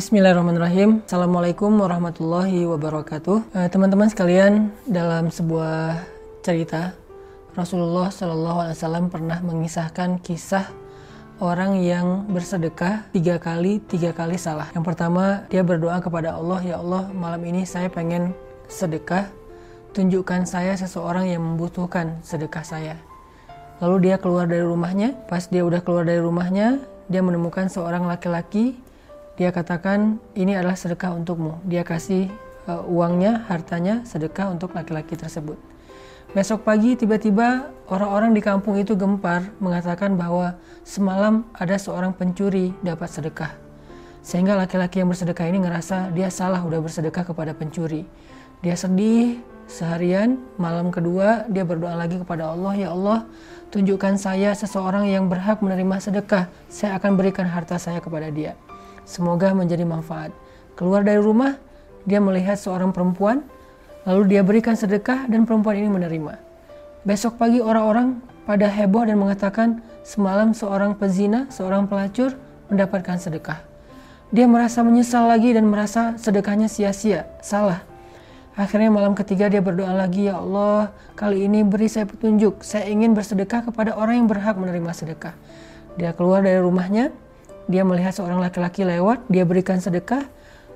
Bismillahirrahmanirrahim. Assalamualaikum warahmatullahi wabarakatuh. Eh, teman-teman sekalian, dalam sebuah cerita Rasulullah Wasallam pernah mengisahkan kisah orang yang bersedekah tiga kali tiga kali salah. Yang pertama dia berdoa kepada Allah, ya Allah malam ini saya pengen sedekah, tunjukkan saya seseorang yang membutuhkan sedekah saya. Lalu dia keluar dari rumahnya, pas dia udah keluar dari rumahnya, dia menemukan seorang laki-laki dia katakan ini adalah sedekah untukmu. Dia kasih uh, uangnya, hartanya sedekah untuk laki-laki tersebut. Besok pagi tiba-tiba orang-orang di kampung itu gempar mengatakan bahwa semalam ada seorang pencuri dapat sedekah. Sehingga laki-laki yang bersedekah ini ngerasa dia salah udah bersedekah kepada pencuri. Dia sedih seharian, malam kedua dia berdoa lagi kepada Allah, "Ya Allah, tunjukkan saya seseorang yang berhak menerima sedekah. Saya akan berikan harta saya kepada dia." Semoga menjadi manfaat. Keluar dari rumah, dia melihat seorang perempuan, lalu dia berikan sedekah dan perempuan ini menerima. Besok pagi orang-orang pada heboh dan mengatakan semalam seorang pezina, seorang pelacur mendapatkan sedekah. Dia merasa menyesal lagi dan merasa sedekahnya sia-sia, salah. Akhirnya malam ketiga dia berdoa lagi, Ya Allah, kali ini beri saya petunjuk. Saya ingin bersedekah kepada orang yang berhak menerima sedekah. Dia keluar dari rumahnya, dia melihat seorang laki-laki lewat, dia berikan sedekah.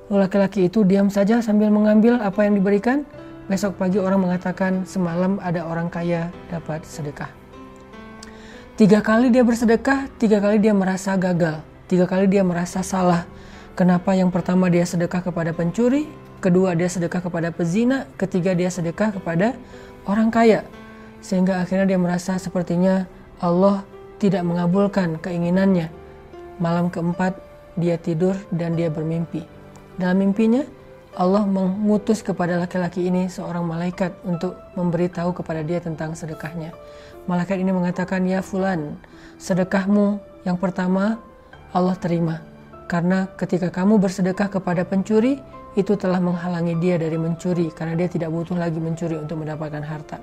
Laki-laki itu diam saja sambil mengambil apa yang diberikan. Besok pagi orang mengatakan semalam ada orang kaya dapat sedekah. Tiga kali dia bersedekah, tiga kali dia merasa gagal, tiga kali dia merasa salah. Kenapa yang pertama dia sedekah kepada pencuri, kedua dia sedekah kepada pezina, ketiga dia sedekah kepada orang kaya. Sehingga akhirnya dia merasa sepertinya Allah tidak mengabulkan keinginannya Malam keempat, dia tidur dan dia bermimpi. Dalam mimpinya, Allah mengutus kepada laki-laki ini seorang malaikat untuk memberitahu kepada dia tentang sedekahnya. Malaikat ini mengatakan, "Ya fulan, sedekahmu yang pertama Allah terima. Karena ketika kamu bersedekah kepada pencuri, itu telah menghalangi dia dari mencuri karena dia tidak butuh lagi mencuri untuk mendapatkan harta.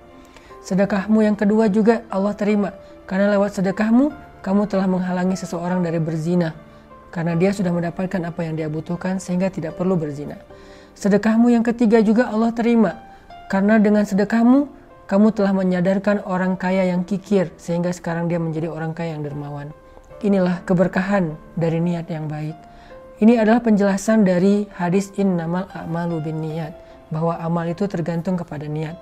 Sedekahmu yang kedua juga Allah terima karena lewat sedekahmu kamu telah menghalangi seseorang dari berzina karena dia sudah mendapatkan apa yang dia butuhkan sehingga tidak perlu berzina. Sedekahmu yang ketiga juga Allah terima karena dengan sedekahmu kamu telah menyadarkan orang kaya yang kikir sehingga sekarang dia menjadi orang kaya yang dermawan. Inilah keberkahan dari niat yang baik. Ini adalah penjelasan dari hadis innamal a'malu bin niat bahwa amal itu tergantung kepada niat.